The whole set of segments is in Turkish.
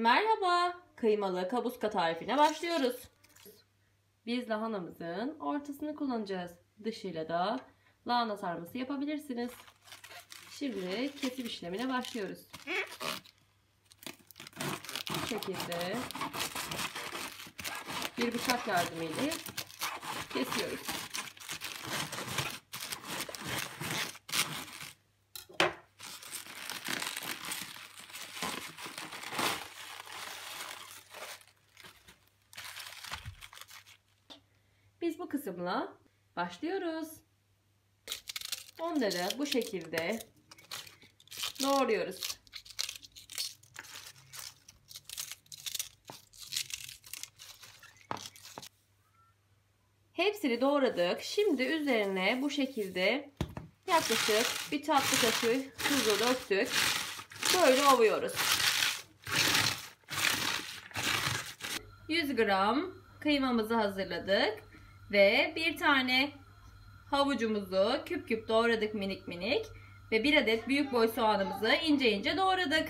Merhaba, kıymalı kabuska tarifine başlıyoruz. Biz lahanamızın ortasını kullanacağız. Dışıyla da lahana sarması yapabilirsiniz. Şimdi kesim işlemine başlıyoruz. Bu şekilde bir bıçak yardımıyla kesiyoruz. Biz bu kısımla başlıyoruz. Onları bu şekilde doğruyoruz. Hepsini doğradık. Şimdi üzerine bu şekilde yaklaşık bir tatlı kaşığı tuzu döktük. Böyle ovuyoruz. 100 gram kıymamızı hazırladık. Ve bir tane havucumuzu küp küp doğradık minik minik. Ve bir adet büyük boy soğanımızı ince ince doğradık.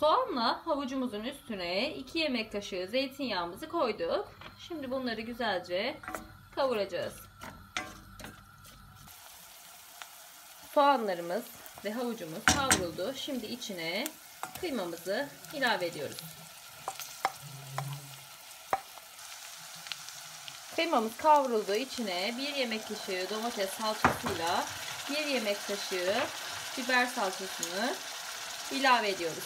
Soğanla havucumuzun üstüne 2 yemek kaşığı zeytinyağımızı koyduk. Şimdi bunları güzelce kavuracağız. Soğanlarımız ve havucumuz kavruldu. Şimdi içine kıymamızı ilave ediyoruz. Kıymamız kavruldu. İçine 1 yemek kaşığı domates salçasıyla 1 yemek kaşığı biber salçasını ilave ediyoruz.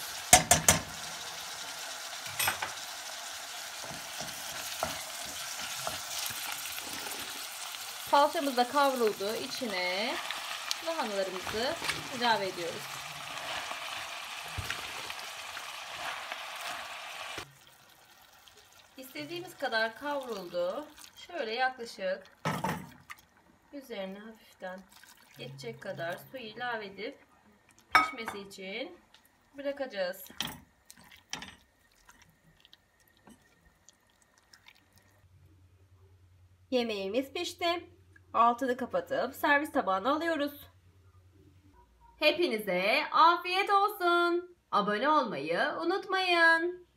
Salçamız da kavruldu. İçine lahanalarımızı ilave ediyoruz. İstediğimiz kadar kavruldu. Şöyle yaklaşık üzerine hafiften geçecek kadar suyu ilave edip pişmesi için bırakacağız. Yemeğimiz pişti. Altını kapatıp servis tabağına alıyoruz. Hepinize afiyet olsun. Abone olmayı unutmayın.